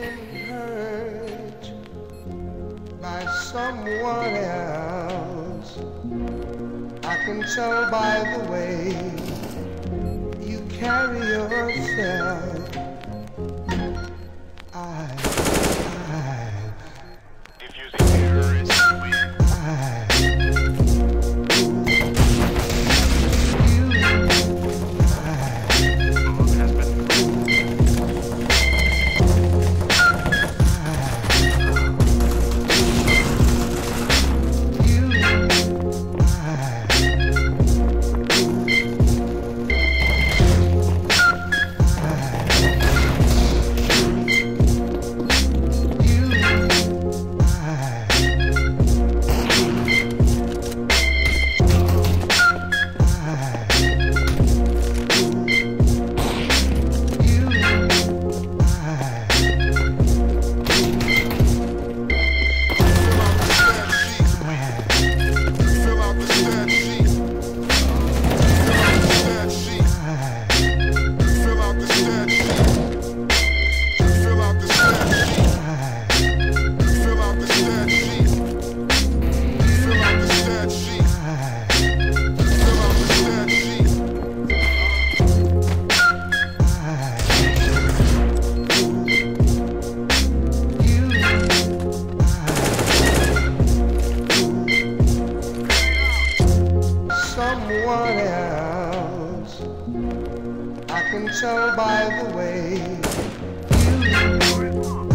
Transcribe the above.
been hurt by someone else. I can tell by the way you carry yourself. can tell by the way. You